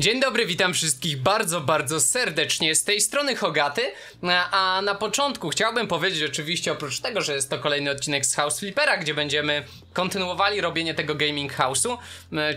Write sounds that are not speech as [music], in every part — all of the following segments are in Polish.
Dzień dobry, witam wszystkich bardzo, bardzo serdecznie z tej strony Hogaty. A na początku chciałbym powiedzieć oczywiście oprócz tego, że jest to kolejny odcinek z House Flippera, gdzie będziemy kontynuowali robienie tego gaming house'u,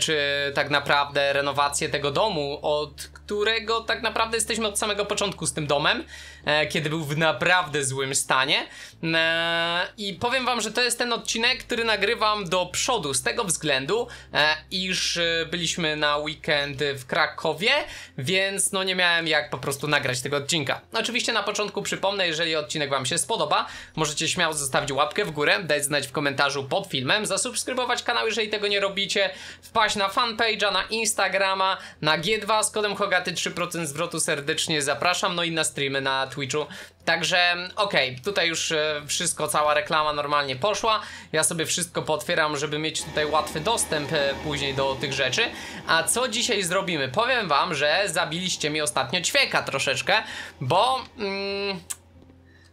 czy tak naprawdę renowację tego domu, od którego tak naprawdę jesteśmy od samego początku z tym domem, e, kiedy był w naprawdę złym stanie. E, I powiem wam, że to jest ten odcinek, który nagrywam do przodu, z tego względu, e, iż byliśmy na weekend w Krakowie, więc no nie miałem jak po prostu nagrać tego odcinka. Oczywiście na początku przypomnę, jeżeli odcinek wam się spodoba, możecie śmiało zostawić łapkę w górę, dać znać w komentarzu pod filmem, zasubskrybować kanał, jeżeli tego nie robicie, wpaść na fanpage'a, na Instagrama, na G2 z kodem Hogaty 3% zwrotu serdecznie zapraszam, no i na streamy na Twitchu. Także okej, tutaj już e, wszystko, cała reklama normalnie poszła. Ja sobie wszystko potwieram, żeby mieć tutaj łatwy dostęp e, później do tych rzeczy. A co dzisiaj zrobimy? Powiem wam, że zabiliście mi ostatnio ćwieka troszeczkę, bo... Mm,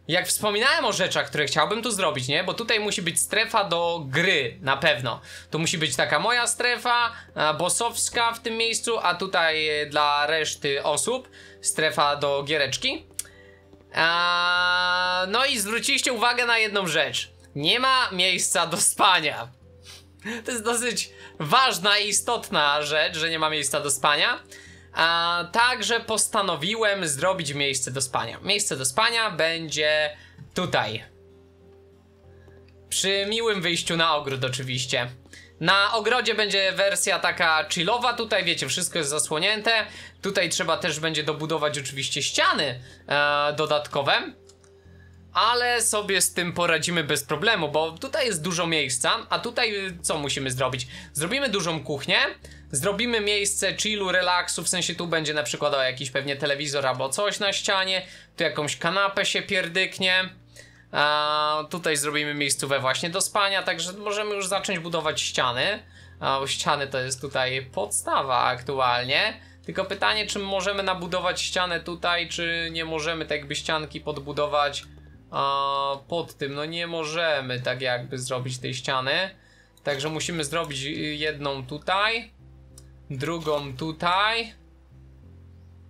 jak wspominałem o rzeczach, które chciałbym tu zrobić, nie? Bo tutaj musi być strefa do gry, na pewno. Tu musi być taka moja strefa, a, bossowska w tym miejscu, a tutaj e, dla reszty osób strefa do giereczki. A, no i zwróciliście uwagę na jedną rzecz. Nie ma miejsca do spania. To jest dosyć ważna i istotna rzecz, że nie ma miejsca do spania. A także postanowiłem zrobić miejsce do spania. Miejsce do spania będzie tutaj. Przy miłym wyjściu na ogród oczywiście. Na ogrodzie będzie wersja taka chillowa, tutaj wiecie, wszystko jest zasłonięte. Tutaj trzeba też będzie dobudować oczywiście ściany e, dodatkowe. Ale sobie z tym poradzimy bez problemu, bo tutaj jest dużo miejsca, a tutaj co musimy zrobić? Zrobimy dużą kuchnię, zrobimy miejsce chillu, relaksu, w sensie tu będzie na przykład jakiś pewnie telewizor albo coś na ścianie, tu jakąś kanapę się pierdyknie. A tutaj zrobimy miejscówę właśnie do spania, także możemy już zacząć budować ściany. A, ściany to jest tutaj podstawa aktualnie. Tylko pytanie, czy możemy nabudować ścianę tutaj, czy nie możemy tak jakby ścianki podbudować a, pod tym. No nie możemy tak jakby zrobić tej ściany. Także musimy zrobić y, jedną tutaj, drugą tutaj,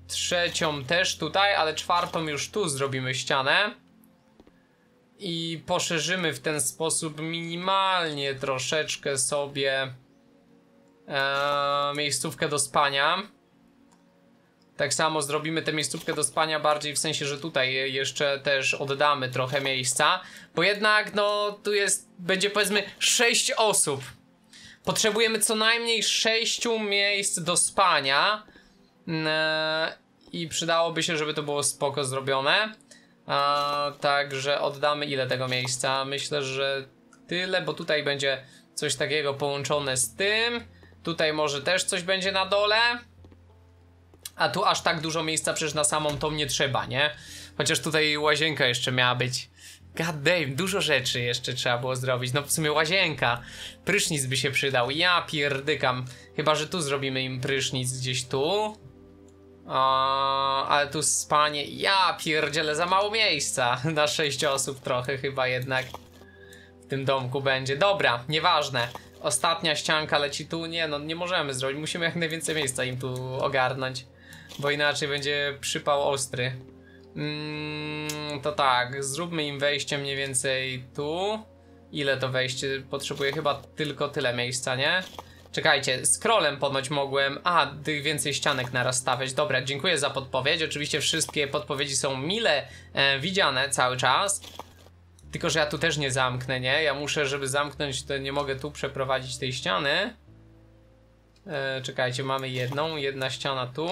trzecią też tutaj, ale czwartą już tu zrobimy ścianę i poszerzymy w ten sposób minimalnie troszeczkę sobie e, miejscówkę do spania. Tak samo zrobimy tę miejscówkę do spania bardziej w sensie, że tutaj jeszcze też oddamy trochę miejsca, bo jednak no tu jest, będzie powiedzmy 6 osób. Potrzebujemy co najmniej 6 miejsc do spania i przydałoby się, żeby to było spoko zrobione. A, także oddamy ile tego miejsca? Myślę, że tyle, bo tutaj będzie coś takiego połączone z tym. Tutaj może też coś będzie na dole. A tu aż tak dużo miejsca przecież na samą tą nie trzeba, nie? Chociaż tutaj łazienka jeszcze miała być. God damn, dużo rzeczy jeszcze trzeba było zrobić. No w sumie łazienka. Prysznic by się przydał. Ja pierdykam. Chyba, że tu zrobimy im prysznic gdzieś tu. O, ale tu spanie. Ja pierdzielę za mało miejsca. [laughs] Na 6 osób trochę chyba jednak w tym domku będzie. Dobra, nieważne. Ostatnia ścianka leci tu. Nie no, nie możemy zrobić. Musimy jak najwięcej miejsca im tu ogarnąć. Bo inaczej będzie przypał ostry. Mm, to tak, zróbmy im wejście mniej więcej tu. Ile to wejście? Potrzebuję chyba tylko tyle miejsca, nie? Czekajcie, scrollem ponoć mogłem. A, tych więcej ścianek naraz stawiać. Dobra, dziękuję za podpowiedź. Oczywiście wszystkie podpowiedzi są mile e, widziane cały czas. Tylko, że ja tu też nie zamknę, nie? Ja muszę, żeby zamknąć, to nie mogę tu przeprowadzić tej ściany. E, czekajcie, mamy jedną, jedna ściana tu.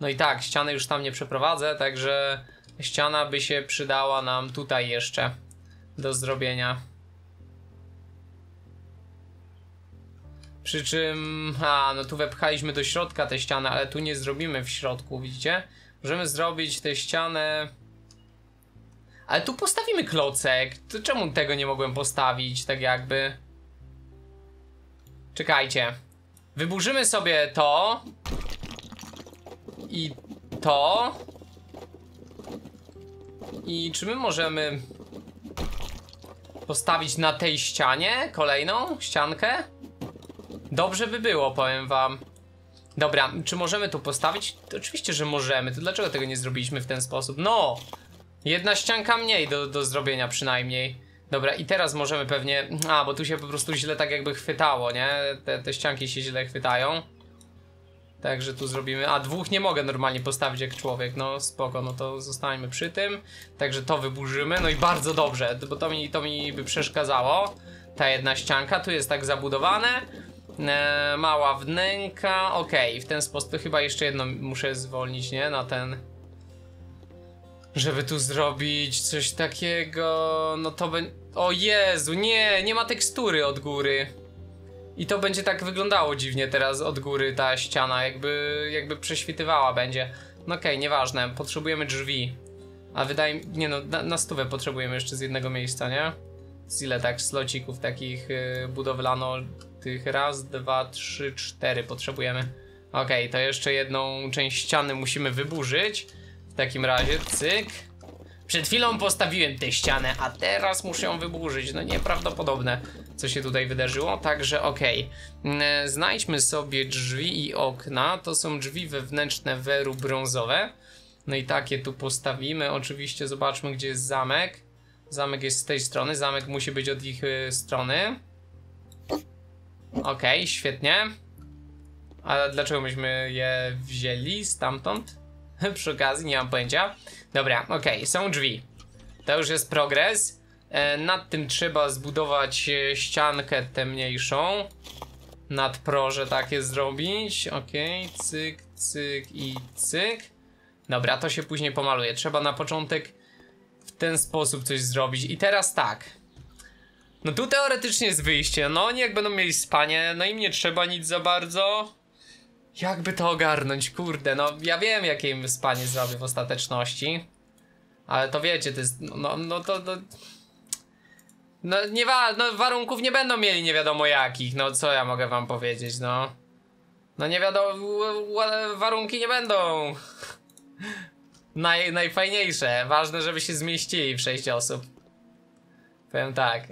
No i tak, ściany już tam nie przeprowadzę, także ściana by się przydała nam tutaj jeszcze do zrobienia. Przy czym, a no tu wepchaliśmy do środka tę ścianę, ale tu nie zrobimy w środku, widzicie? Możemy zrobić tę ścianę... Ale tu postawimy klocek. To czemu tego nie mogłem postawić, tak jakby? Czekajcie. Wyburzymy sobie to. I to. I czy my możemy postawić na tej ścianie kolejną ściankę? Dobrze by było, powiem wam. Dobra, czy możemy tu postawić? To oczywiście, że możemy. To dlaczego tego nie zrobiliśmy w ten sposób? No! Jedna ścianka mniej do, do zrobienia przynajmniej. Dobra, i teraz możemy pewnie... A, bo tu się po prostu źle tak jakby chwytało, nie? Te, te ścianki się źle chwytają. Także tu zrobimy... A, dwóch nie mogę normalnie postawić jak człowiek. No, spoko, no to zostańmy przy tym. Także to wyburzymy. No i bardzo dobrze, bo to mi, to mi by przeszkadzało. Ta jedna ścianka, tu jest tak zabudowane. E, mała wnęka, okay, w ten sposób to chyba jeszcze jedno muszę zwolnić, nie? Na ten... Żeby tu zrobić coś takiego, no to będzie... O Jezu, nie, nie ma tekstury od góry. I to będzie tak wyglądało dziwnie teraz od góry ta ściana, jakby, jakby prześwitywała będzie. No okej, okay, nieważne, potrzebujemy drzwi. A wydaje mi... nie no, na, na stówę potrzebujemy jeszcze z jednego miejsca, nie? Z ile tak slocików takich yy, budowlano tych raz, dwa, trzy, cztery potrzebujemy. Okej, okay, to jeszcze jedną część ściany musimy wyburzyć. W takim razie, cyk. Przed chwilą postawiłem tę ścianę, a teraz muszę ją wyburzyć. No nieprawdopodobne, co się tutaj wydarzyło. Także okej. Okay. Znajdźmy sobie drzwi i okna. To są drzwi wewnętrzne weru brązowe. No i takie tu postawimy. Oczywiście zobaczmy, gdzie jest zamek. Zamek jest z tej strony. Zamek musi być od ich y, strony. Okej, okay, świetnie. Ale dlaczego myśmy je wzięli stamtąd? [laughs] Przy okazji, nie mam pojęcia. Dobra, okej, okay, są drzwi. To już jest progres. E, nad tym trzeba zbudować e, ściankę temniejszą. Nad proże takie zrobić. Okej, okay, cyk, cyk i cyk. Dobra, to się później pomaluje. Trzeba na początek w ten sposób coś zrobić. I teraz tak. No tu teoretycznie jest wyjście, no oni jak będą mieli spanie, no im nie trzeba nic za bardzo. Jakby to ogarnąć, kurde, no ja wiem jakie im spanie zrobię w ostateczności. Ale to wiecie, to jest, no, no to, to... No nie wa no, warunków nie będą mieli nie wiadomo jakich, no co ja mogę wam powiedzieć, no. No nie wiadomo, warunki nie będą [laughs] naj, najfajniejsze. Ważne, żeby się zmieścili w 6 osób. Powiem tak.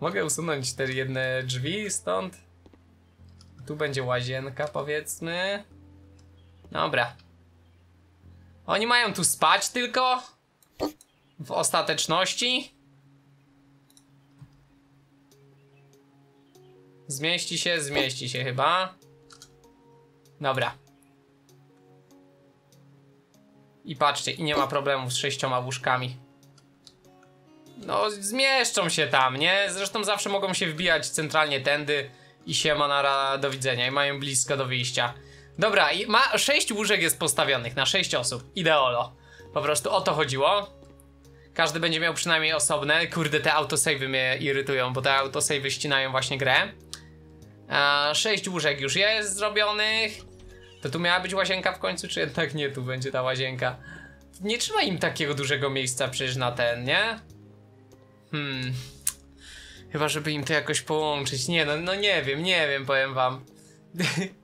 Mogę usunąć te jedne drzwi stąd. Tu będzie łazienka, powiedzmy. Dobra. Oni mają tu spać tylko? W ostateczności? Zmieści się, zmieści się chyba. Dobra. I patrzcie, i nie ma problemu z sześcioma łóżkami. No, zmieszczą się tam, nie? Zresztą zawsze mogą się wbijać centralnie tędy i siema nara, do widzenia i mają blisko do wyjścia. Dobra, i ma sześć łóżek jest postawionych na sześć osób. Ideolo. Po prostu o to chodziło. Każdy będzie miał przynajmniej osobne. Kurde, te autosavey mnie irytują, bo te autosavey ścinają właśnie grę. E, sześć łóżek już jest zrobionych. To tu miała być łazienka w końcu, czy jednak nie tu będzie ta łazienka? Nie trzeba im takiego dużego miejsca przecież na ten, nie? Hmm. Chyba, żeby im to jakoś połączyć. Nie, no, no nie wiem, nie wiem, powiem wam. [laughs]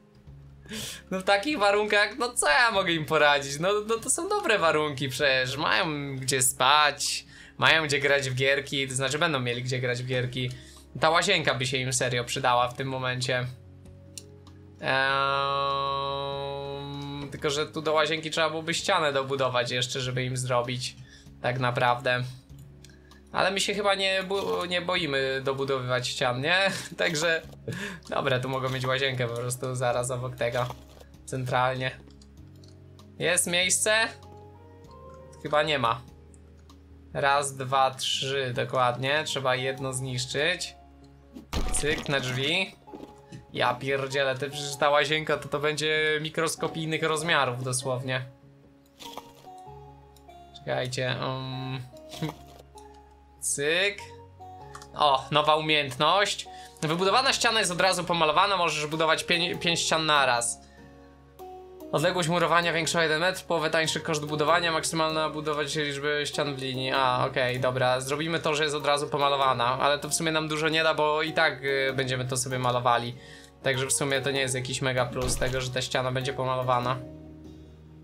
No w takich warunkach, no co ja mogę im poradzić? No, no to są dobre warunki przecież. Mają gdzie spać, mają gdzie grać w gierki, to znaczy będą mieli gdzie grać w gierki. Ta łazienka by się im serio przydała w tym momencie. Eee, tylko, że tu do łazienki trzeba byłoby ścianę dobudować jeszcze, żeby im zrobić. Tak naprawdę. Ale my się chyba nie, nie boimy dobudowywać ścian, nie? [laughs] Także, dobra, tu mogą mieć łazienkę po prostu zaraz obok tego. Centralnie. Jest miejsce? Chyba nie ma. Raz, dwa, trzy, dokładnie. Trzeba jedno zniszczyć. Cyk, na drzwi. Ja pierdzielę, to przecież ta łazienka to to będzie mikroskopijnych rozmiarów dosłownie. Czekajcie, um... Cyk. O, nowa umiejętność. Wybudowana ściana jest od razu pomalowana, możesz budować 5 ścian na raz. Odległość murowania większa o 1 metr, połowę tańszy koszt budowania, maksymalna budować liczby ścian w linii. A, okej, okay, dobra, zrobimy to, że jest od razu pomalowana, ale to w sumie nam dużo nie da, bo i tak y, będziemy to sobie malowali. Także w sumie to nie jest jakiś mega plus tego, że ta ściana będzie pomalowana.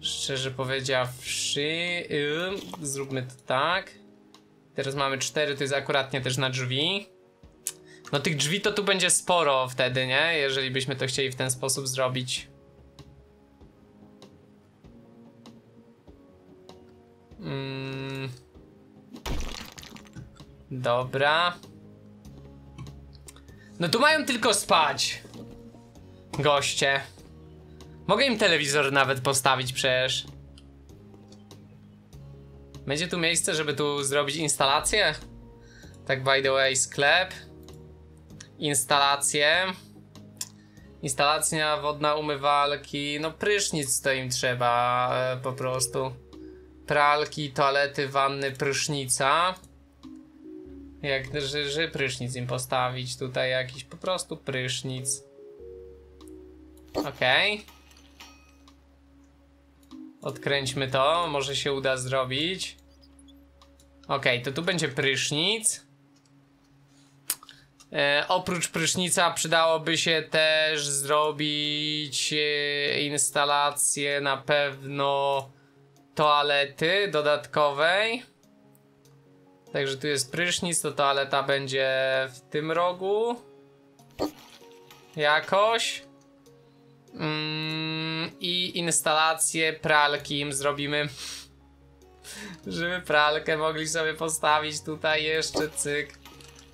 Szczerze powiedziawszy, y, zróbmy to tak. Teraz mamy cztery, to jest akuratnie też na drzwi. No tych drzwi to tu będzie sporo wtedy, nie? Jeżeli byśmy to chcieli w ten sposób zrobić. Mm. Dobra. No tu mają tylko spać. Goście. Mogę im telewizor nawet postawić przecież. Będzie tu miejsce, żeby tu zrobić instalację? Tak by the way, sklep. Instalacje. Instalacja wodna umywalki. No prysznic to im trzeba e, po prostu. Pralki, toalety, wanny, prysznica. Jak że, prysznic im postawić tutaj jakiś po prostu prysznic. Okej. Okay. Odkręćmy to, może się uda zrobić. Okay, to tu będzie prysznic. E, oprócz prysznica przydałoby się też zrobić e, instalację na pewno toalety dodatkowej. Także tu jest prysznic, to toaleta będzie w tym rogu. Jakoś. Mm, I instalację pralki im zrobimy. [laughs] Żeby pralkę mogli sobie postawić tutaj jeszcze, cyk.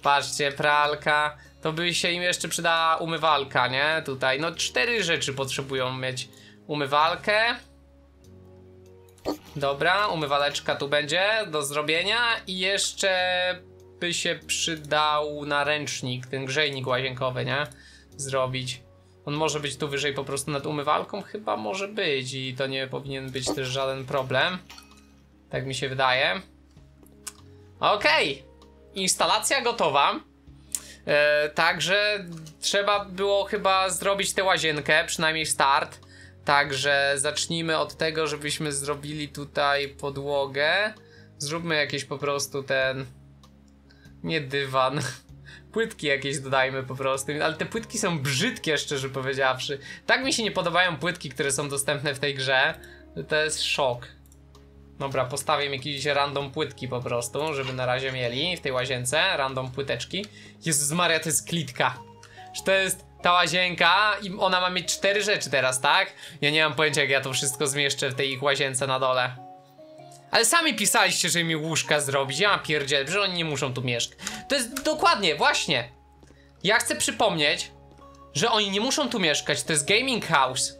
Patrzcie, pralka. To by się im jeszcze przydała umywalka, nie? Tutaj, no cztery rzeczy potrzebują mieć. Umywalkę. Dobra, umywaleczka tu będzie do zrobienia i jeszcze by się przydał naręcznik, ten grzejnik łazienkowy, nie? Zrobić. On może być tu wyżej po prostu nad umywalką? Chyba może być i to nie powinien być też żaden problem. Tak mi się wydaje. Okej. Okay. Instalacja gotowa. E, także trzeba było chyba zrobić tę łazienkę, przynajmniej start. Także zacznijmy od tego, żebyśmy zrobili tutaj podłogę. Zróbmy jakieś po prostu ten... Nie dywan. [laughs] Płytki jakieś dodajmy po prostu, ale te płytki są brzydkie, szczerze powiedziawszy. Tak mi się nie podobają płytki, które są dostępne w tej grze. To jest szok. Dobra, postawię jakieś random płytki po prostu, żeby na razie mieli w tej łazience. Random płyteczki. Jezus Maria, to jest klitka. Że to jest ta łazienka i ona ma mieć cztery rzeczy teraz, tak? Ja nie mam pojęcia, jak ja to wszystko zmieszczę w tej ich łazience na dole. Ale sami pisaliście, że mi łóżka zrobić. Ja pierdzielę, że oni nie muszą tu mieszkać. To jest dokładnie, właśnie. Ja chcę przypomnieć, że oni nie muszą tu mieszkać. To jest gaming house.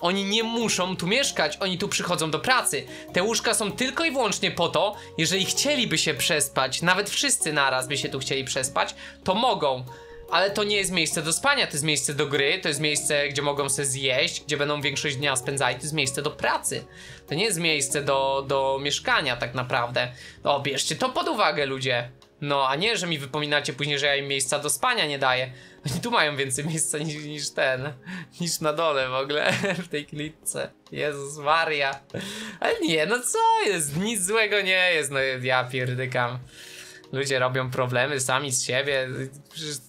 Oni nie muszą tu mieszkać, oni tu przychodzą do pracy. Te łóżka są tylko i wyłącznie po to, jeżeli chcieliby się przespać, nawet wszyscy naraz by się tu chcieli przespać, to mogą. Ale to nie jest miejsce do spania, to jest miejsce do gry, to jest miejsce, gdzie mogą sobie zjeść, gdzie będą większość dnia spędzali, to jest miejsce do pracy. To nie jest miejsce do, do mieszkania tak naprawdę. O, bierzcie to pod uwagę ludzie. No, a nie, że mi wypominacie później, że ja im miejsca do spania nie daję. Oni tu mają więcej miejsca niż, niż ten, niż na dole w ogóle, [laughs] w tej klitce. Jezus Maria. Ale nie, no co jest? Nic złego nie jest, no ja pierdykam. Ludzie robią problemy sami z siebie.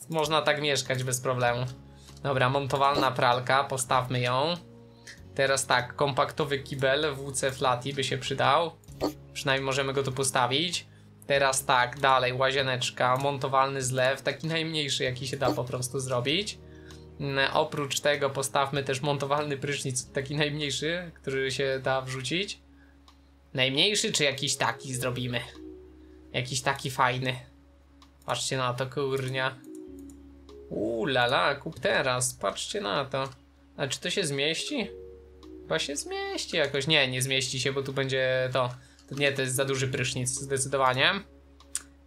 Można tak mieszkać bez problemu. Dobra, montowalna pralka, postawmy ją. Teraz tak, kompaktowy kibel WC Flaty by się przydał. Przynajmniej możemy go tu postawić. Teraz tak, dalej, łazieneczka, montowalny zlew, taki najmniejszy jaki się da po prostu zrobić. Mm, oprócz tego postawmy też montowalny prysznic, taki najmniejszy, który się da wrzucić. Najmniejszy czy jakiś taki zrobimy? Jakiś taki fajny. Patrzcie na to, kurnia. Uuu, lala, kup teraz, patrzcie na to. A czy to się zmieści? Chyba się zmieści jakoś. Nie, nie zmieści się, bo tu będzie to nie, to jest za duży prysznic, zdecydowanie.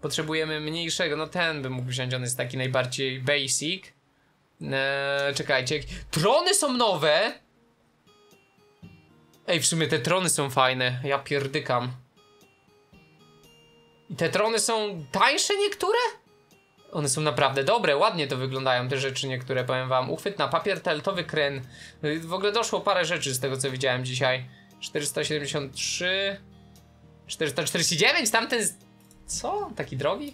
Potrzebujemy mniejszego, no ten bym mógł wziąć, on jest taki najbardziej basic. Eee, czekajcie, trony są nowe! Ej, w sumie te trony są fajne, ja pierdykam. I te trony są tańsze niektóre? One są naprawdę dobre, ładnie to wyglądają te rzeczy niektóre, powiem wam. Uchwyt na papier teltowy kren. W ogóle doszło parę rzeczy z tego co widziałem dzisiaj. 473 449? Tamten... Co? Taki drogi?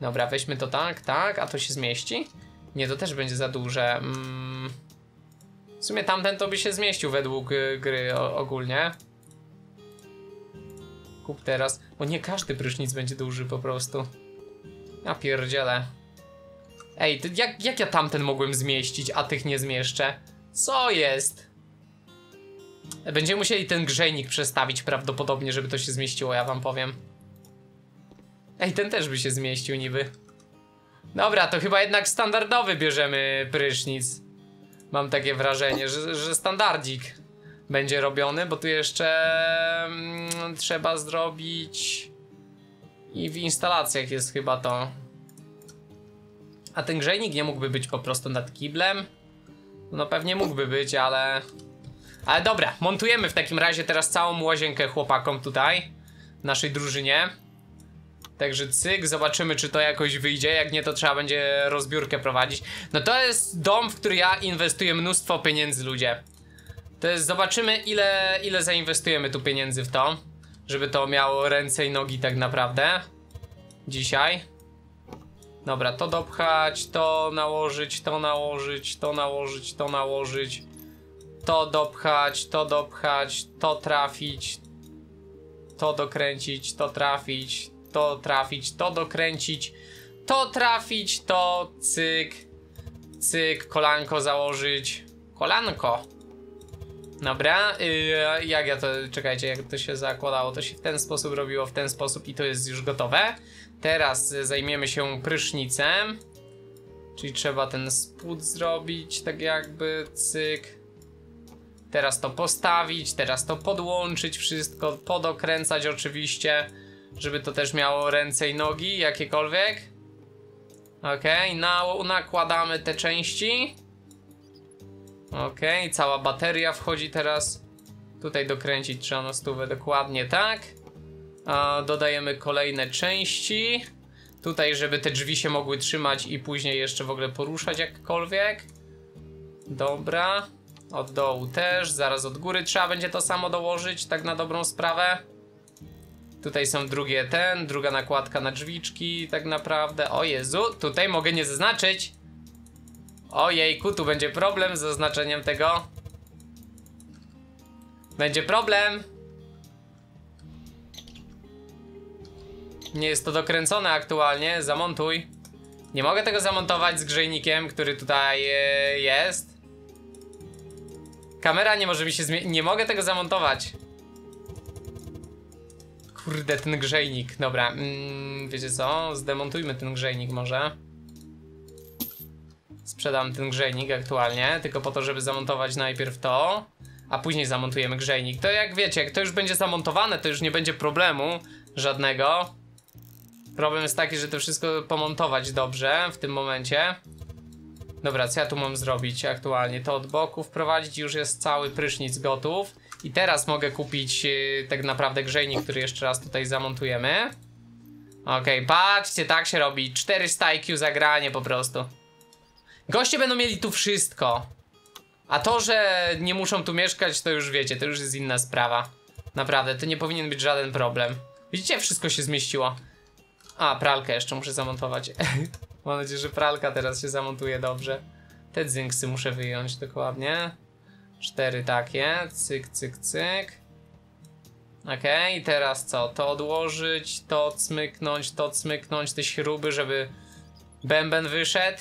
Dobra, weźmy to tak, tak, a to się zmieści? Nie, to też będzie za duże. Mm. W sumie tamten to by się zmieścił według y, gry ogólnie. Kup teraz. Bo nie każdy prysznic będzie duży po prostu. Ja pierdzielę. Ej, to jak, jak ja tamten mogłem zmieścić, a tych nie zmieszczę? Co jest? Będziemy musieli ten grzejnik przestawić prawdopodobnie, żeby to się zmieściło, ja wam powiem. Ej, ten też by się zmieścił niby. Dobra, to chyba jednak standardowy bierzemy prysznic. Mam takie wrażenie, że, że standardzik będzie robiony, bo tu jeszcze mm, trzeba zrobić i w instalacjach jest chyba to. A ten grzejnik nie mógłby być po prostu nad kiblem? No pewnie mógłby być, ale... Ale dobra, montujemy w takim razie teraz całą łazienkę chłopakom tutaj. Naszej drużynie. Także cyk, zobaczymy czy to jakoś wyjdzie, jak nie to trzeba będzie rozbiórkę prowadzić. No to jest dom, w który ja inwestuję mnóstwo pieniędzy ludzie. To jest, zobaczymy ile, ile zainwestujemy tu pieniędzy w to. Żeby to miało ręce i nogi tak naprawdę. Dzisiaj. Dobra, to dopchać, to nałożyć, to nałożyć, to nałożyć, to nałożyć. To dopchać, to dopchać, to trafić. To dokręcić, to trafić, to trafić, to dokręcić, to trafić, to cyk, cyk, kolanko założyć. Kolanko. Dobra, yy, jak ja to, czekajcie, jak to się zakładało, to się w ten sposób robiło, w ten sposób i to jest już gotowe. Teraz zajmiemy się prysznicem, czyli trzeba ten spód zrobić, tak jakby, cyk. Teraz to postawić, teraz to podłączyć wszystko, podokręcać oczywiście, żeby to też miało ręce i nogi, jakiekolwiek. Okej, okay, nakładamy te części. Okej, okay, cała bateria wchodzi teraz. Tutaj dokręcić trzeba na stówę dokładnie tak. A, dodajemy kolejne części. Tutaj, żeby te drzwi się mogły trzymać i później jeszcze w ogóle poruszać jakkolwiek. Dobra. Od dołu też, zaraz od góry trzeba będzie to samo dołożyć, tak na dobrą sprawę. Tutaj są drugie ten, druga nakładka na drzwiczki, tak naprawdę. O Jezu, tutaj mogę nie zaznaczyć. Ojejku, tu będzie problem z zaznaczeniem tego. Będzie problem. Nie jest to dokręcone aktualnie, zamontuj. Nie mogę tego zamontować z grzejnikiem, który tutaj e, jest. Kamera nie może mi się zmienić. Nie mogę tego zamontować. Kurde, ten grzejnik. Dobra, mm, wiecie co? Zdemontujmy ten grzejnik może. Sprzedam ten grzejnik aktualnie, tylko po to, żeby zamontować najpierw to, a później zamontujemy grzejnik. To jak wiecie, jak to już będzie zamontowane, to już nie będzie problemu żadnego. Problem jest taki, że to wszystko pomontować dobrze w tym momencie. Dobra, co ja tu mam zrobić aktualnie? To od boku wprowadzić, już jest cały prysznic gotów. I teraz mogę kupić yy, tak naprawdę grzejnik, który jeszcze raz tutaj zamontujemy. Okej, okay, patrzcie, tak się robi. 400 IQ zagranie po prostu. Goście będą mieli tu wszystko. A to, że nie muszą tu mieszkać, to już wiecie, to już jest inna sprawa. Naprawdę, to nie powinien być żaden problem. Widzicie, wszystko się zmieściło. A, pralkę jeszcze muszę zamontować. [laughs] Mam nadzieję, że pralka teraz się zamontuje dobrze. Te dzynksy muszę wyjąć dokładnie. Cztery takie. Cyk, cyk, cyk. Okej, okay, teraz co? To odłożyć, to cmyknąć, to cmyknąć, te śruby, żeby bęben wyszedł.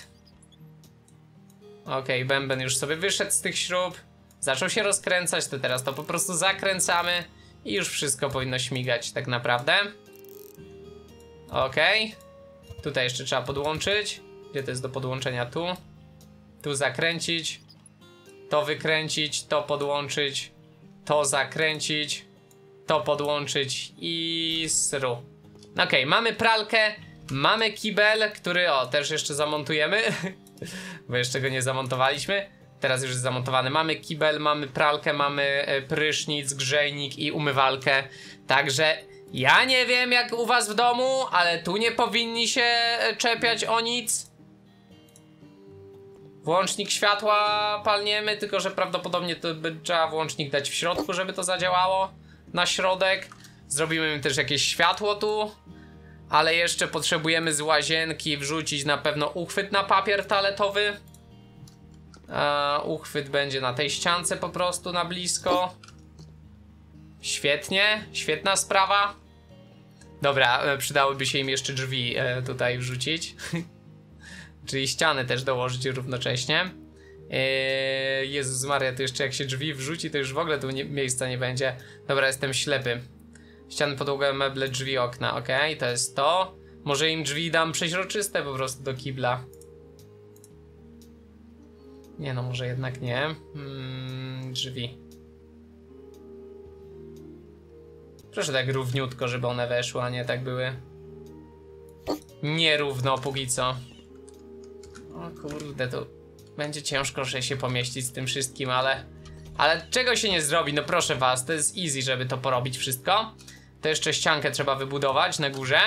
Okej, okay, bęben już sobie wyszedł z tych śrub. Zaczął się rozkręcać, to teraz to po prostu zakręcamy i już wszystko powinno śmigać tak naprawdę. Okej. Okay. Tutaj jeszcze trzeba podłączyć. Gdzie to jest do podłączenia? Tu. Tu zakręcić. To wykręcić, to podłączyć. To zakręcić. To podłączyć i sru. Okej, okay, mamy pralkę. Mamy kibel, który o, też jeszcze zamontujemy. [laughs] Bo jeszcze go nie zamontowaliśmy. Teraz już jest zamontowany. Mamy kibel, mamy pralkę, mamy e, prysznic, grzejnik i umywalkę. Także ja nie wiem jak u was w domu, ale tu nie powinni się e, czepiać o nic. Włącznik światła palniemy, tylko że prawdopodobnie to by trzeba włącznik dać w środku, żeby to zadziałało. Na środek. Zrobimy też jakieś światło tu. Ale jeszcze potrzebujemy z łazienki wrzucić na pewno uchwyt na papier toaletowy. E, uchwyt będzie na tej ściance po prostu na blisko. Świetnie, świetna sprawa. Dobra, e, przydałyby się im jeszcze drzwi e, tutaj wrzucić. [laughs] Czyli ściany też dołożyć równocześnie. Eee, Jezus Maria, to jeszcze jak się drzwi wrzuci, to już w ogóle tu nie, miejsca nie będzie. Dobra, jestem ślepy. Ściany, podłoga, meble, drzwi, okna, ok, to jest to. Może im drzwi dam przeźroczyste po prostu do kibla. Nie no, może jednak nie. Hmm, drzwi. Proszę tak równiutko, żeby one weszły, a nie tak były. Nierówno póki co. O kurde, to będzie ciężko że się pomieścić z tym wszystkim, ale... Ale czego się nie zrobi? No proszę was, to jest easy, żeby to porobić wszystko. To jeszcze ściankę trzeba wybudować na górze.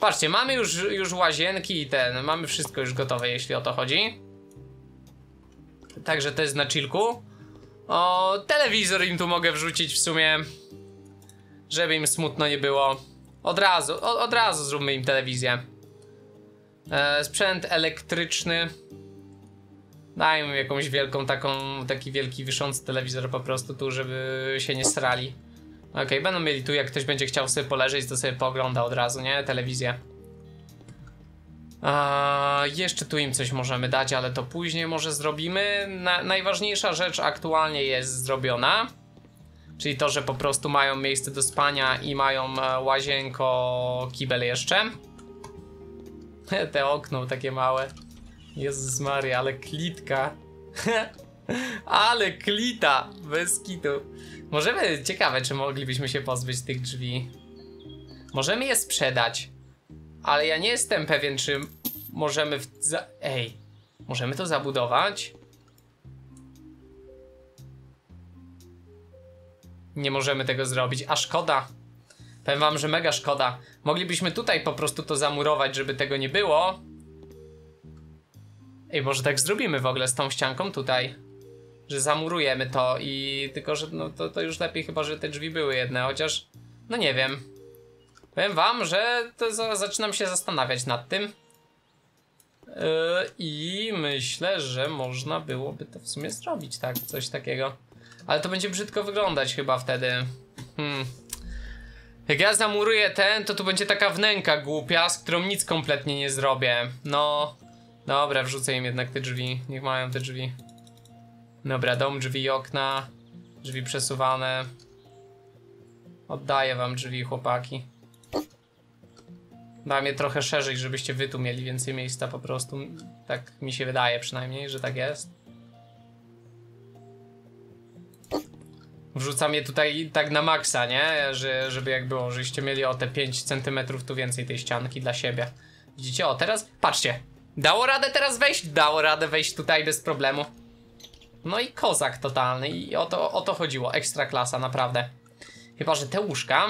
Patrzcie, mamy już, już łazienki i ten, mamy wszystko już gotowe, jeśli o to chodzi. Także to jest na chillku. O, telewizor im tu mogę wrzucić w sumie. Żeby im smutno nie było. Od razu, od, od razu zróbmy im telewizję. E, sprzęt elektryczny. Dajmy jakąś wielką taką, taki wielki wiszący telewizor po prostu tu, żeby się nie srali. Okej, będą mieli tu, jak ktoś będzie chciał sobie poleżeć, to sobie poogląda od razu, nie? Telewizję. A, jeszcze tu im coś możemy dać, ale to później może zrobimy. Na, najważniejsza rzecz aktualnie jest zrobiona. Czyli to, że po prostu mają miejsce do spania i mają e, łazienko, kibel jeszcze. [laughs] Te okno takie małe. Jezus Maria, ale klitka. [laughs] ale klita, bez kitu. Możemy, ciekawe, czy moglibyśmy się pozbyć tych drzwi. Możemy je sprzedać. Ale ja nie jestem pewien, czy możemy w... Ej, możemy to zabudować? Nie możemy tego zrobić, a szkoda. Powiem wam, że mega szkoda. Moglibyśmy tutaj po prostu to zamurować, żeby tego nie było. Ej, może tak zrobimy w ogóle z tą ścianką tutaj. Że zamurujemy to i tylko, że no to, to już lepiej chyba, że te drzwi były jedne, chociaż no nie wiem. Powiem wam, że to za, zaczynam się zastanawiać nad tym. Yy, I myślę, że można byłoby to w sumie zrobić, tak? Coś takiego. Ale to będzie brzydko wyglądać chyba wtedy. Hmm. Jak ja zamuruję ten, to tu będzie taka wnęka głupia, z którą nic kompletnie nie zrobię. No. Dobra, wrzucę im jednak te drzwi. Niech mają te drzwi. Dobra, dom, drzwi, okna. Drzwi przesuwane. Oddaję wam drzwi, chłopaki. Dam je trochę szerzej, żebyście wy tu mieli więcej miejsca po prostu. Tak mi się wydaje przynajmniej, że tak jest. Wrzucam je tutaj tak na maksa, nie? Że, żeby jak było, żeście mieli o te 5 cm tu więcej tej ścianki dla siebie. Widzicie? O, teraz patrzcie. Dało radę teraz wejść? Dało radę wejść tutaj bez problemu. No i kozak totalny i o to, o to chodziło. Ekstra klasa, naprawdę. Chyba, że te łóżka,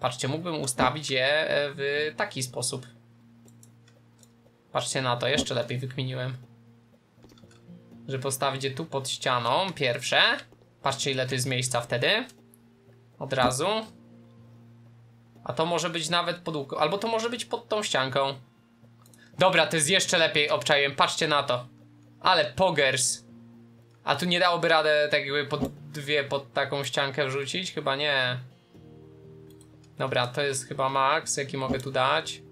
patrzcie, mógłbym ustawić je e, w taki sposób. Patrzcie na to, jeszcze lepiej wykminiłem. Że postawić je tu pod ścianą, pierwsze. Patrzcie ile to jest miejsca wtedy. Od razu. A to może być nawet pod łóżką, albo to może być pod tą ścianką. Dobra, to jest jeszcze lepiej obczaiłem, patrzcie na to. Ale pogers. A tu nie dałoby radę tak jakby pod dwie pod taką ściankę wrzucić? Chyba nie. Dobra, to jest chyba max, jaki mogę tu dać.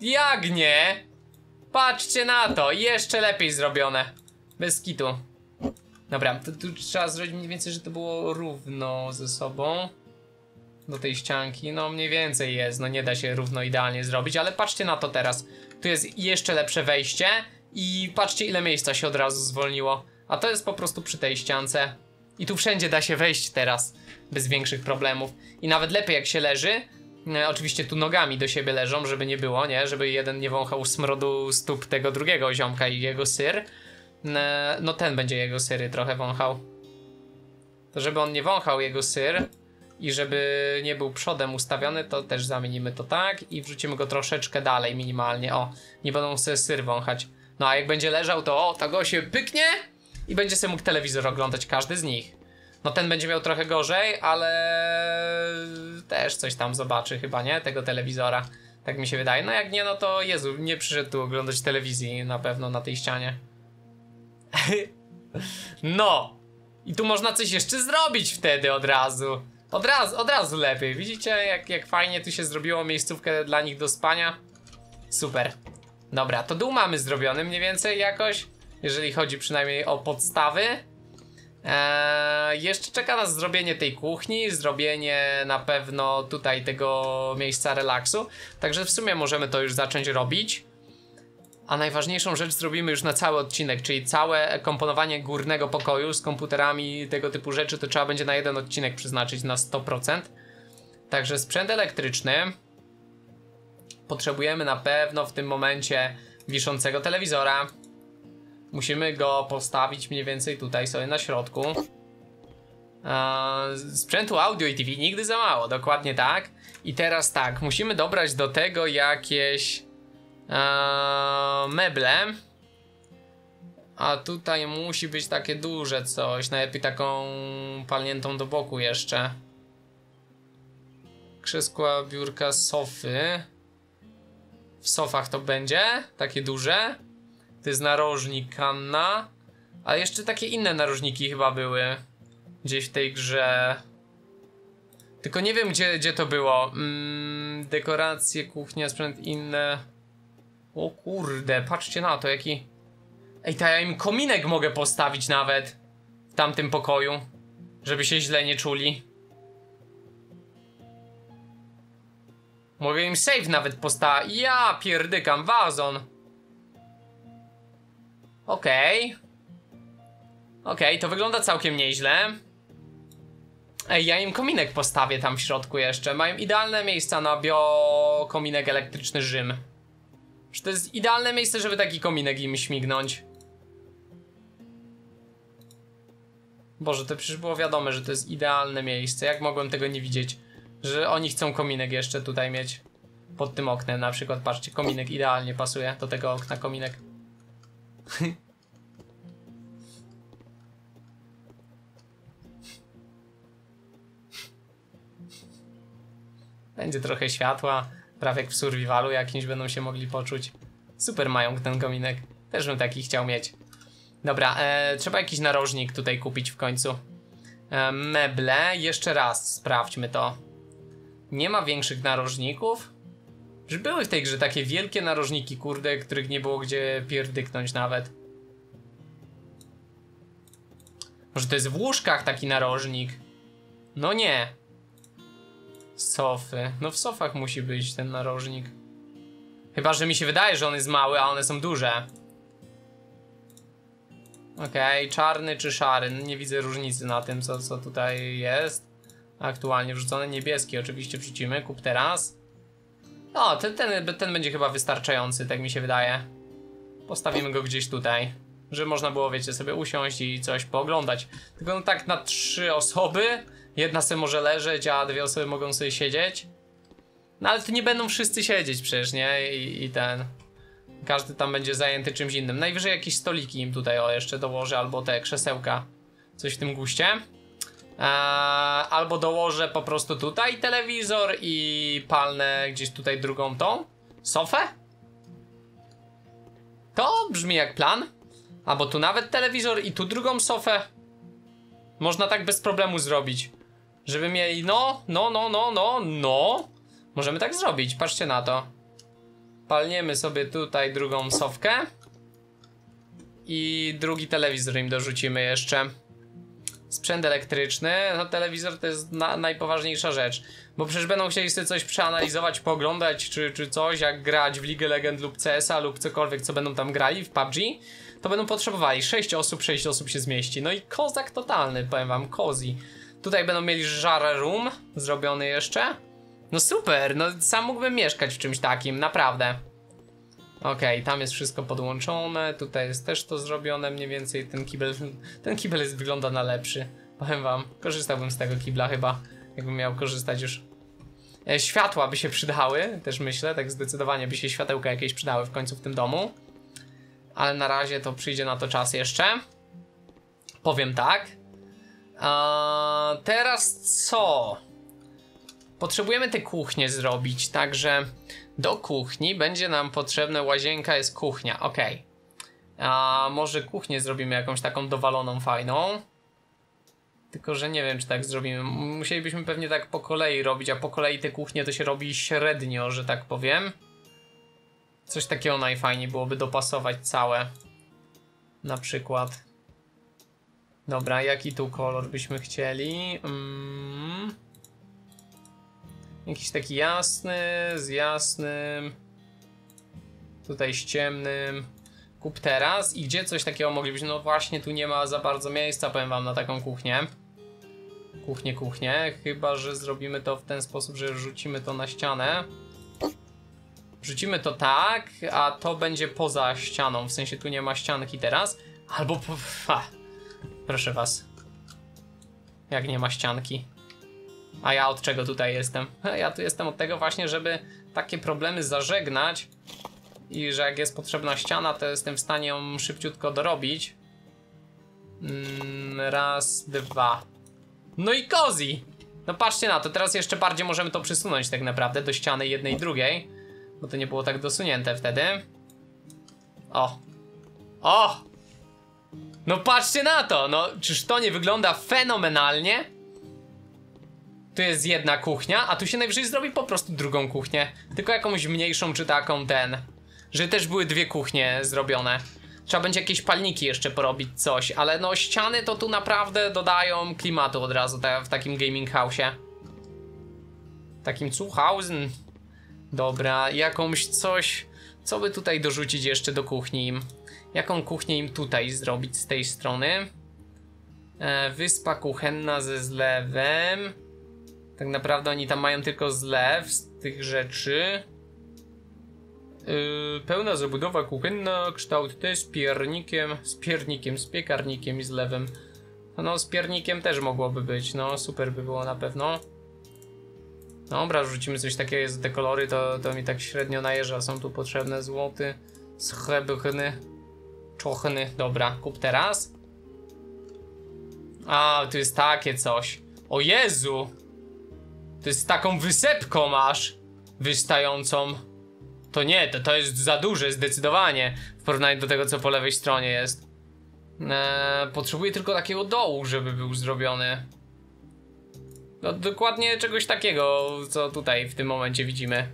Jak nie? Patrzcie na to, jeszcze lepiej zrobione. Bez kitu. Dobra, to tu trzeba zrobić mniej więcej, że to było równo ze sobą. Do tej ścianki, no mniej więcej jest, no nie da się równo idealnie zrobić, ale patrzcie na to teraz. Tu jest jeszcze lepsze wejście i patrzcie ile miejsca się od razu zwolniło. A to jest po prostu przy tej ściance. I tu wszędzie da się wejść teraz, bez większych problemów. I nawet lepiej jak się leży, e, oczywiście tu nogami do siebie leżą, żeby nie było, nie? Żeby jeden nie wąchał smrodu stóp tego drugiego ziomka i jego syr. E, no ten będzie jego syry trochę wąchał. To żeby on nie wąchał jego syr i żeby nie był przodem ustawiony, to też zamienimy to tak i wrzucimy go troszeczkę dalej minimalnie. O, nie będą sobie syr wąchać. No a jak będzie leżał, to o, tak go się pyknie i będzie sobie mógł telewizor oglądać każdy z nich. No ten będzie miał trochę gorzej, ale też coś tam zobaczy chyba, nie? Tego telewizora. Tak mi się wydaje. No jak nie, no to Jezu, nie przyszedł tu oglądać telewizji na pewno na tej ścianie. [laughs] no! I tu można coś jeszcze zrobić wtedy od razu. Od razu, od razu lepiej. Widzicie, jak, jak fajnie tu się zrobiło miejscówkę dla nich do spania? Super. Dobra, to dół mamy zrobiony mniej więcej jakoś, jeżeli chodzi przynajmniej o podstawy. Eee, jeszcze czeka nas zrobienie tej kuchni, zrobienie na pewno tutaj tego miejsca relaksu. Także w sumie możemy to już zacząć robić. A najważniejszą rzecz zrobimy już na cały odcinek, czyli całe komponowanie górnego pokoju z komputerami, tego typu rzeczy, to trzeba będzie na jeden odcinek przeznaczyć na 100%. Także sprzęt elektryczny. Potrzebujemy na pewno w tym momencie wiszącego telewizora. Musimy go postawić mniej więcej tutaj sobie na środku. Eee, sprzętu audio i TV nigdy za mało, dokładnie tak. I teraz tak, musimy dobrać do tego jakieś eee, meble. A tutaj musi być takie duże coś, najlepiej taką palniętą do boku jeszcze. Krzesła, biurka, sofy. W sofach to będzie, takie duże. To jest narożnik kanna. A jeszcze takie inne narożniki chyba były. Gdzieś w tej grze. Tylko nie wiem gdzie, gdzie to było. Mm, dekoracje, kuchnia, sprzęt inne. O kurde, patrzcie na to, jaki... Ej, to ja im kominek mogę postawić nawet. W tamtym pokoju. Żeby się źle nie czuli. Mogę im save nawet postawić. Ja pierdykam, wazon. Okej. Okay. Okej, okay, to wygląda całkiem nieźle. Ej, ja im kominek postawię tam w środku jeszcze. Mają idealne miejsca na biokominek elektryczny Rzym. Że to jest idealne miejsce, żeby taki kominek im śmignąć. Boże, to przecież było wiadome, że to jest idealne miejsce. Jak mogłem tego nie widzieć? Że oni chcą kominek jeszcze tutaj mieć. Pod tym oknem na przykład, patrzcie, kominek idealnie pasuje do tego okna kominek. Będzie trochę światła, prawie jak w survivalu jakimś będą się mogli poczuć. Super mają ten kominek. Też bym taki chciał mieć. Dobra, e, trzeba jakiś narożnik tutaj kupić w końcu. E, meble, jeszcze raz sprawdźmy to. Nie ma większych narożników? Że były w tej grze takie wielkie narożniki, kurde, których nie było gdzie pierdyknąć nawet. Może to jest w łóżkach taki narożnik? No nie. Sofy. No w sofach musi być ten narożnik. Chyba, że mi się wydaje, że on jest mały, a one są duże. Okej, okay, czarny czy szary? No nie widzę różnicy na tym, co, co tutaj jest. Aktualnie wrzucone. Niebieski oczywiście wrzucimy. Kup teraz. O, ten, ten, ten będzie chyba wystarczający, tak mi się wydaje. Postawimy go gdzieś tutaj. Żeby można było, wiecie, sobie usiąść i coś pooglądać. Tylko no tak na trzy osoby. Jedna sobie może leżeć, a dwie osoby mogą sobie siedzieć. No ale tu nie będą wszyscy siedzieć przecież, nie? I, i ten... Każdy tam będzie zajęty czymś innym. Najwyżej jakieś stoliki im tutaj o jeszcze dołożę, albo te krzesełka. Coś w tym guście. Eee, albo dołożę po prostu tutaj telewizor i palnę gdzieś tutaj drugą tą sofę. To brzmi jak plan. Albo tu nawet telewizor i tu drugą sofę. Można tak bez problemu zrobić. Żeby mieli, no, no, no, no, no, no. Możemy tak zrobić, patrzcie na to. Palniemy sobie tutaj drugą sofkę. I drugi telewizor im dorzucimy jeszcze sprzęt elektryczny, no telewizor to jest na, najpoważniejsza rzecz. Bo przecież będą chcieli sobie coś przeanalizować, pooglądać, czy, czy coś, jak grać w League Legend lub CS-a lub cokolwiek, co będą tam grali w PUBG, to będą potrzebowali 6 osób, 6 osób się zmieści. No i kozak totalny, powiem wam, cozy. Tutaj będą mieli żarę room zrobiony jeszcze. No super, no sam mógłbym mieszkać w czymś takim, naprawdę. Okej, okay, tam jest wszystko podłączone, tutaj jest też to zrobione mniej więcej, ten kibel, ten kibel jest, wygląda na lepszy, powiem wam, korzystałbym z tego kibla chyba, jakbym miał korzystać już. E, światła by się przydały, też myślę, tak zdecydowanie by się światełka jakieś przydały w końcu w tym domu. Ale na razie to przyjdzie na to czas jeszcze. Powiem tak. Teraz co? Potrzebujemy tę kuchnię zrobić, także do kuchni będzie nam potrzebna łazienka, jest kuchnia, ok. A może kuchnię zrobimy jakąś taką dowaloną, fajną. Tylko, że nie wiem, czy tak zrobimy. Musielibyśmy pewnie tak po kolei robić, a po kolei te kuchnie to się robi średnio, że tak powiem. Coś takiego najfajniej byłoby dopasować całe. Na przykład. Dobra, jaki tu kolor byśmy chcieli? Mm. Jakiś taki jasny, z jasnym. Tutaj z ciemnym. Kup teraz. I gdzie coś takiego moglibyśmy? No właśnie, tu nie ma za bardzo miejsca, powiem wam, na taką kuchnię. Kuchnię, kuchnię. Chyba, że zrobimy to w ten sposób, że rzucimy to na ścianę. Rzucimy to tak, a to będzie poza ścianą. W sensie tu nie ma ścianki teraz. Albo po... Proszę was. Jak nie ma ścianki. A ja od czego tutaj jestem? Ja tu jestem od tego właśnie, żeby takie problemy zażegnać. I że jak jest potrzebna ściana, to jestem w stanie ją szybciutko dorobić. Mm, raz, dwa. No i kozi! No patrzcie na to, teraz jeszcze bardziej możemy to przysunąć tak naprawdę do ściany jednej i drugiej. Bo to nie było tak dosunięte wtedy. O! O! No patrzcie na to! No, czyż to nie wygląda fenomenalnie? Tu jest jedna kuchnia, a tu się najwyżej zrobi po prostu drugą kuchnię. Tylko jakąś mniejszą czy taką ten. Że też były dwie kuchnie zrobione. Trzeba będzie jakieś palniki jeszcze porobić, coś, ale no ściany to tu naprawdę dodają klimatu od razu ta, w takim gaming house'ie. Takim Zuhausen. Dobra, jakąś coś, co by tutaj dorzucić jeszcze do kuchni im? Jaką kuchnię im tutaj zrobić z tej strony? E, wyspa kuchenna ze zlewem. Tak naprawdę oni tam mają tylko zlew z tych rzeczy. Yy, pełna zabudowa kuchenna, kształt T z piernikiem, z piernikiem, z piekarnikiem i zlewem. No, z piernikiem też mogłoby być, no, super by było na pewno. Dobra, rzucimy coś takiego, te kolory, to, to mi tak średnio najeżdża, są tu potrzebne złoty, schebchny, czochny, dobra, kup teraz. A, tu jest takie coś. O Jezu! To jest taką wysepką masz, wystającą. To nie, to, to jest za duże zdecydowanie w porównaniu do tego, co po lewej stronie jest. Eee, potrzebuję tylko takiego dołu, żeby był zrobiony. No, dokładnie czegoś takiego, co tutaj w tym momencie widzimy.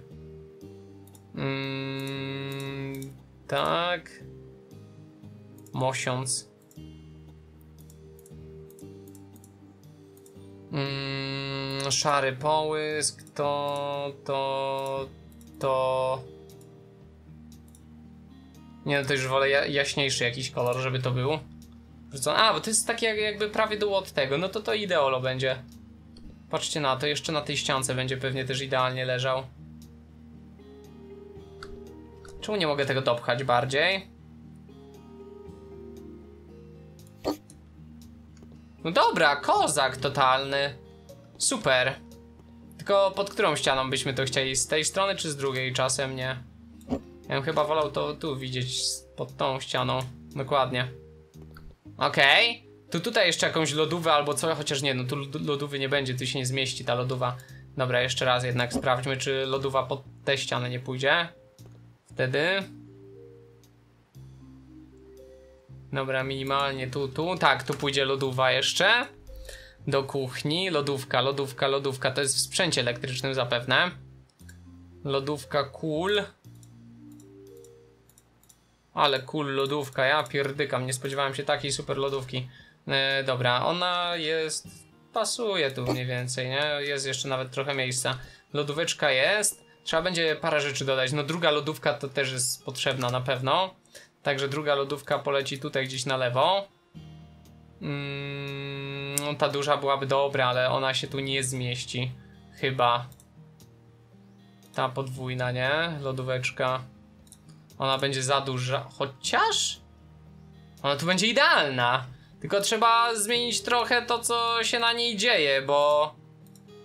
Mm, tak. Mosiąc. Mm, szary połysk, to, to, to... Nie no, to już wolę ja, jaśniejszy jakiś kolor, żeby to był. Rzucony. A, bo to jest takie jakby prawie dół od tego, no to to ideolo będzie. Patrzcie na to, jeszcze na tej ściance będzie pewnie też idealnie leżał. Czemu nie mogę tego dopchać bardziej? No dobra, kozak totalny. Super. Tylko pod którą ścianą byśmy to chcieli? Z tej strony czy z drugiej? Czasem nie. Ja bym chyba wolał to tu widzieć, pod tą ścianą. Dokładnie. Okej. Okay. Tu tutaj jeszcze jakąś lodówę albo co, chociaż nie, no tu lodówy nie będzie, tu się nie zmieści ta lodowa. Dobra, jeszcze raz jednak sprawdźmy, czy lodowa pod tę ścianę nie pójdzie. Wtedy. Dobra, minimalnie tu, tu. Tak, tu pójdzie lodówa jeszcze. Do kuchni. Lodówka, lodówka, lodówka. To jest w sprzęcie elektrycznym zapewne. Lodówka cool. Ale cool lodówka, ja pierdykam. Nie spodziewałem się takiej super lodówki. E, dobra, ona jest... Pasuje tu mniej więcej, nie? Jest jeszcze nawet trochę miejsca. Lodóweczka jest. Trzeba będzie parę rzeczy dodać. No druga lodówka to też jest potrzebna na pewno. Także druga lodówka poleci tutaj gdzieś na lewo. Mm, ta duża byłaby dobra, ale ona się tu nie zmieści. Chyba. Ta podwójna, nie? Lodóweczka. Ona będzie za duża. Chociaż... Ona tu będzie idealna. Tylko trzeba zmienić trochę to, co się na niej dzieje, bo...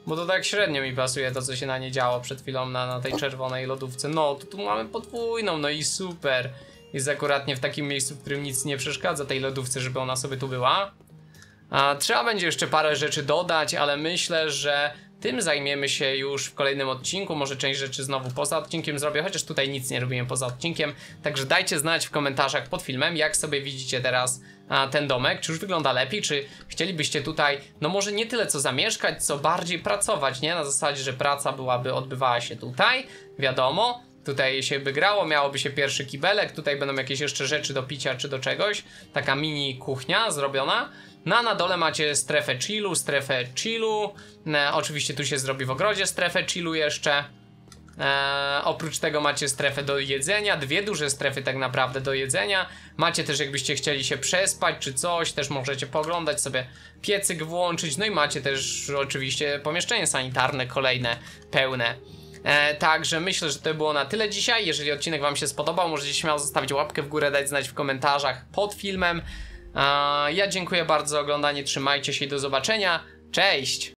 Bo to tak średnio mi pasuje to, co się na niej działo przed chwilą na, na tej czerwonej lodówce. No, to tu mamy podwójną, no i super. Jest akuratnie w takim miejscu, w którym nic nie przeszkadza tej lodówce, żeby ona sobie tu była. A, trzeba będzie jeszcze parę rzeczy dodać, ale myślę, że tym zajmiemy się już w kolejnym odcinku. Może część rzeczy znowu poza odcinkiem zrobię, chociaż tutaj nic nie robimy poza odcinkiem. Także dajcie znać w komentarzach pod filmem, jak sobie widzicie teraz a, ten domek. Czy już wygląda lepiej, czy chcielibyście tutaj, no może nie tyle co zamieszkać, co bardziej pracować, nie? Na zasadzie, że praca byłaby, odbywała się tutaj, wiadomo. Tutaj się by grało, miałoby się pierwszy kibelek, tutaj będą jakieś jeszcze rzeczy do picia czy do czegoś, taka mini kuchnia zrobiona. No a na dole macie strefę chillu, strefę chillu, e, oczywiście tu się zrobi w ogrodzie strefę chillu jeszcze. E, oprócz tego macie strefę do jedzenia, dwie duże strefy tak naprawdę do jedzenia. Macie też jakbyście chcieli się przespać czy coś, też możecie pooglądać sobie piecyk włączyć. No i macie też oczywiście pomieszczenie sanitarne kolejne, pełne. E, także myślę, że to było na tyle dzisiaj. Jeżeli odcinek Wam się spodobał, możecie śmiało zostawić łapkę w górę, dać znać w komentarzach pod filmem. E, ja dziękuję bardzo za oglądanie, trzymajcie się i do zobaczenia. Cześć!